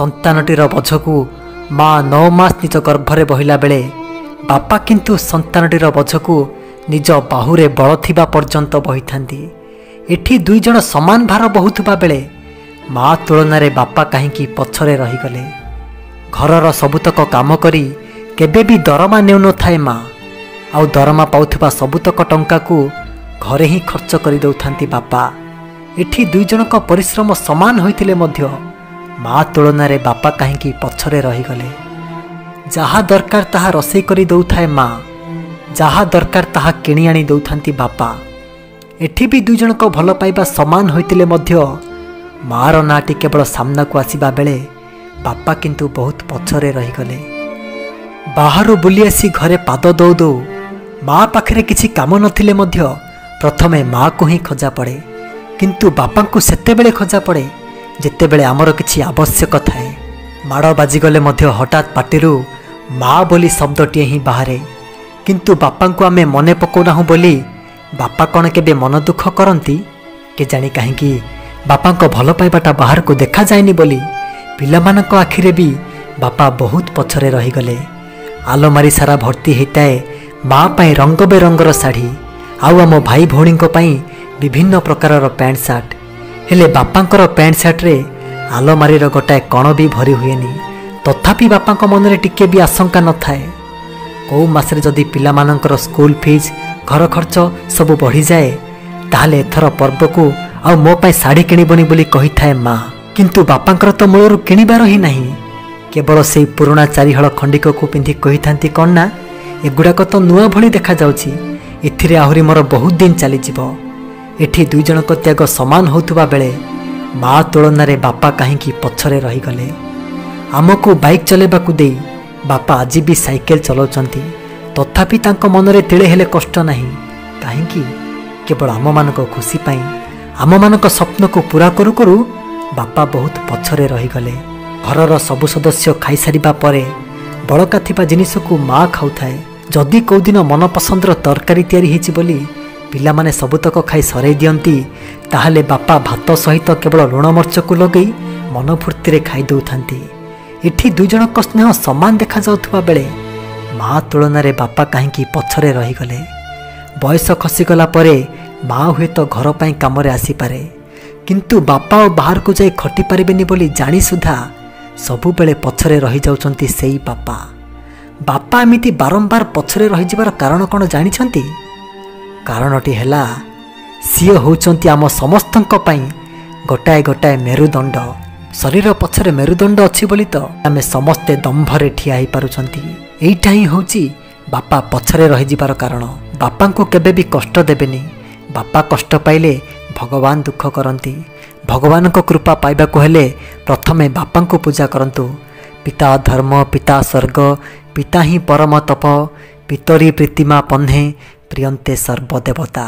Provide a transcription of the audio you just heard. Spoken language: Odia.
ସନ୍ତାନଟିର ବୋଝକୁ ମା ନଅ ମାସ ନିଜ ଗର୍ଭରେ ବହିଲା ବେଳେ ବାପା କିନ୍ତୁ ସନ୍ତାନଟିର ବୋଝକୁ ନିଜ ବାହୁରେ ବଳ ଥିବା ପର୍ଯ୍ୟନ୍ତ ବହିଥାନ୍ତି। ଏଠି ଦୁଇ ଜଣ ସମାନ ଭାର ବହୁଥିବା ବେଳେ ମା ତୁଳନାରେ ବାପା କାହିଁକି ପଛରେ ରହିଗଲେ? ଘରର ସବୁତକ କାମ କରି କେବେ ବି ଦରମା ନେଉନଥାଏ ମା। ଆଉ ଦରମା ପାଉଥିବା ସବୁତକ ଟଙ୍କାକୁ ଘରେ ହିଁ ଖର୍ଚ୍ଚ କରିଦେଉଥାନ୍ତି ବାପା। ଏଠି ଦୁଇ ଜଣଙ୍କ ପରିଶ୍ରମ ସମାନ ହୋଇଥିଲେ ମଧ୍ୟ ମା ତୁଳନାରେ ବାପା କାହିଁକି ପଛରେ ରହିଗଲେ? ଯାହା ଦରକାର ତାହା ରୋଷେଇ କରି ଦେଉଥାଏ ମା। ଯାହା ଦରକାର ତାହା କିଣି ଆଣି ଦେଉଥାନ୍ତି ବାପା। ଏଠି ବି ଦୁଇ ଜଣଙ୍କ ଭଲ ପାଇବା ସମାନ ହୋଇଥିଲେ ମଧ୍ୟ ମାଆର ନାଁଟି କେବଳ ସାମ୍ନାକୁ ଆସିବା ବେଳେ ବାପା କିନ୍ତୁ ବହୁତ ପଛରେ ରହିଗଲେ। ବାହାରୁ ବୁଲି ଆସି ଘରେ ପାଦ ଦଉ ଦଉ ମା ପାଖରେ କିଛି କାମ ନଥିଲେ ମଧ୍ୟ ପ୍ରଥମେ ମାଆକୁ ହିଁ ଖୋଜା ପଡ଼େ। କିନ୍ତୁ ବାପାଙ୍କୁ ସେତେବେଳେ ଖୋଜା ପଡ଼େ ଯେତେବେଳେ ଆମର କିଛି ଆବଶ୍ୟକ ଥାଏ ମାଡ଼ ବାଜିଗଲେ ମଧ୍ୟ ହଠାତ୍ ପାଟିରୁ ମା ବୋଲି ଶବ୍ଦଟିଏ ହିଁ ବାହାରେ। କିନ୍ତୁ ବାପାଙ୍କୁ ଆମେ ମନେ ପକାଉନାହୁଁ ବୋଲି ବାପା କ'ଣ କେବେ ମନ ଦୁଃଖ କରନ୍ତି? କେଜାଣି କାହିଁକି ବାପାଙ୍କ ଭଲ ପାଇବାଟା ବାହାରକୁ ଦେଖାଯାଏନି ବୋଲି ପିଲାମାନଙ୍କ ଆଖିରେ ବି ବାପା ବହୁତ ପଛରେ ରହିଗଲେ। ଆଲମାରି ସାରା ଭର୍ତ୍ତି ହୋଇଥାଏ ମା ପାଇଁ ରଙ୍ଗ ବେରଙ୍ଗର ଶାଢ଼ୀ ଆଉ ଆମ ଭାଇ ଭଉଣୀଙ୍କ ପାଇଁ ବିଭିନ୍ନ ପ୍ରକାରର ପ୍ୟାଣ୍ଟ ସାର୍ଟ ହେଲେ ବାପାଙ୍କର ପ୍ୟାଣ୍ଟ ସାର୍ଟରେ ଆଲମାରିର ଗୋଟାଏ କଣ ବି ଭରି ହୁଏନି। ତଥାପି ବାପାଙ୍କ ମନରେ ଟିକେ ବି ଆଶଙ୍କା ନଥାଏ। କେଉଁ ମାସରେ ଯଦି ପିଲାମାନଙ୍କର ସ୍କୁଲ ଫିଜ୍ ଘର ଖର୍ଚ୍ଚ ସବୁ ବଢ଼ିଯାଏ ତାହେଲେ ଏଥର ପର୍ବକୁ ଆଉ ମୋ ପାଇଁ ଶାଢ଼ୀ କିଣିବନି ବୋଲି କହିଥାଏ ମା। କିନ୍ତୁ ବାପାଙ୍କର ତ ମୂଳରୁ କିଣିବାର ହିଁ ନାହିଁ। କେବଳ ସେଇ ପୁରୁଣା ଚାରିହଳ ଖଣ୍ଡିକକୁ ପିନ୍ଧି କହିଥାନ୍ତି କ'ଣ ନା ଏଗୁଡ଼ାକ ତ ନୂଆ ଭଳି ଦେଖାଯାଉଛି। ଏଥିରେ ଆହୁରି ମୋର ବହୁତ ଦିନ ଚାଲିଯିବ। ଏଠି ଦୁଇ ଜଣଙ୍କ ତ୍ୟାଗ ସମାନ ହେଉଥିବା ବେଳେ ମା ତୁଳନାରେ ବାପା କାହିଁକି ପଛରେ ରହିଗଲେ? ଆମକୁ ବାଇକ୍ ଚଲାଇବାକୁ ଦେଇ ବାପା ଆଜି ବି ସାଇକେଲ ଚଲାଉଛନ୍ତି। ତଥାପି ତାଙ୍କ ମନରେ ତିଳେ ହେଲେ କଷ୍ଟ ନାହିଁ। କାହିଁକି? କେବଳ ଆମମାନଙ୍କ ଖୁସି ପାଇଁ ଆମମାନଙ୍କ ସ୍ୱପ୍ନକୁ ପୁରା କରୁ କରୁ ବାପା ବହୁତ ପଛରେ ରହିଗଲେ। ଘରର ସବୁ ସଦସ୍ୟ ଖାଇସାରିବା ପରେ ବଳକା ଥିବା ଜିନିଷକୁ ମା ଖାଉଥାଏ। ଯଦି କେଉଁଦିନ ମନପସନ୍ଦର ତରକାରୀ ତିଆରି ହେଇଛି ବୋଲି ପିଲାମାନେ ସବୁତକ ଖାଇ ସରେଇ ଦିଅନ୍ତି ତାହେଲେ ବାପା ଭାତ ସହିତ କେବଳ ଲୁଣ ମର୍ଚ୍ଚକୁ ଲଗେଇ ମନ ଫୁର୍ତ୍ତିରେ ଖାଇ ଦେଉଥାନ୍ତି। ଏଠି ଦୁଇ ଜଣଙ୍କ ସ୍ନେହ ସମାନ ଦେଖାଯାଉଥିବା ବେଳେ ମା ତୁଳନାରେ ବାପା କାହିଁକି ପଛରେ ରହିଗଲେ? ବୟସ ଖସିଗଲା ପରେ ମା ହୁଏତ ଘର ପାଇଁ କାମରେ ଆସିପାରେ। କିନ୍ତୁ ବାପା ଆଉ ବାହାରକୁ ଯାଇ ଖଟି ପାରିବେନି ବୋଲି ଜାଣି ସୁଦ୍ଧା ସବୁବେଳେ ପଛରେ ରହିଯାଉଛନ୍ତି ସେଇ ବାପା। ବାପା ଏମିତି ବାରମ୍ବାର ପଛରେ ରହିଯିବାର କାରଣ କ'ଣ ଜାଣିଛନ୍ତି? କାରଣଟି ହେଲା ସିଏ ହେଉଛନ୍ତି ଆମ ସମସ୍ତଙ୍କ ପାଇଁ ଗୋଟାଏ ଗୋଟାଏ ମେରୁଦଣ୍ଡ। ଶରୀର ପଛରେ ମେରୁଦଣ୍ଡ ଅଛି ବୋଲି ତ ଆମେ ସମସ୍ତେ ଦମ୍ଭରେ ଠିଆ ହେଇପାରୁଛନ୍ତି। ଏଇଟା ହିଁ ହେଉଛି ବାପା ପଛରେ ରହିଯିବାର କାରଣ। ବାପାଙ୍କୁ କେବେ ବି କଷ୍ଟ ଦେବେନି। ବାପା କଷ୍ଟ ପାଇଲେ ଭଗବାନ ଦୁଃଖ କରନ୍ତି। ଭଗବାନଙ୍କ କୃପା ପାଇବାକୁ ହେଲେ ପ୍ରଥମେ ବାପାଙ୍କୁ ପୂଜା କରନ୍ତୁ। ପିତା ଧର୍ମ ପିତା ସ୍ୱର୍ଗ ପିତା ହିଁ ପରମ ତପ पितरी प्रीतिमा पन्हे प्रियंते सर्वदेवता।